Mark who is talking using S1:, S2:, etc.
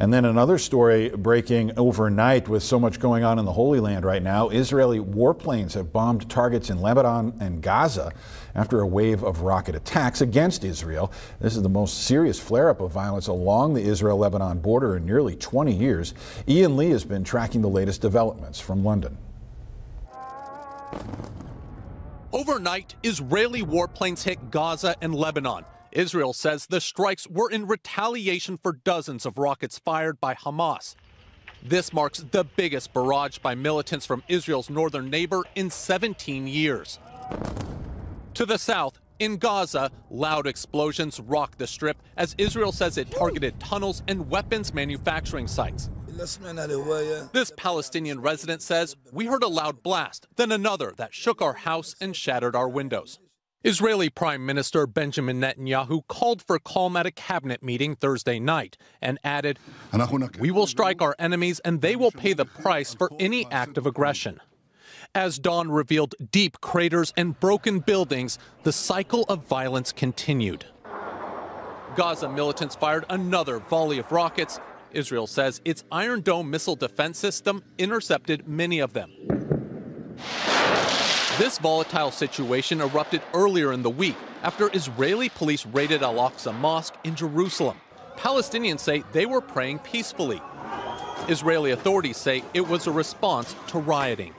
S1: And then another story breaking overnight with so much going on in the Holy Land right now. Israeli warplanes have bombed targets in Lebanon and Gaza after a wave of rocket attacks against Israel. This is the most serious flare up of violence along the Israel Lebanon border in nearly 20 years. Ian Lee has been tracking the latest developments from London.
S2: Overnight, Israeli warplanes hit Gaza and Lebanon. Israel says the strikes were in retaliation for dozens of rockets fired by Hamas. This marks the biggest barrage by militants from Israel's northern neighbor in 17 years. To the south, in Gaza, loud explosions rocked the strip as Israel says it targeted tunnels and weapons manufacturing sites. This Palestinian resident says, We heard a loud blast, then another that shook our house and shattered our windows. Israeli Prime Minister Benjamin Netanyahu called for calm at a cabinet meeting Thursday night and added, We will strike our enemies and they will pay the price for any act of aggression. As dawn revealed deep craters and broken buildings, the cycle of violence continued. Gaza militants fired another volley of rockets Israel says its Iron Dome missile defense system intercepted many of them. This volatile situation erupted earlier in the week after Israeli police raided Al Aqsa Mosque in Jerusalem. Palestinians say they were praying peacefully. Israeli authorities say it was a response to rioting.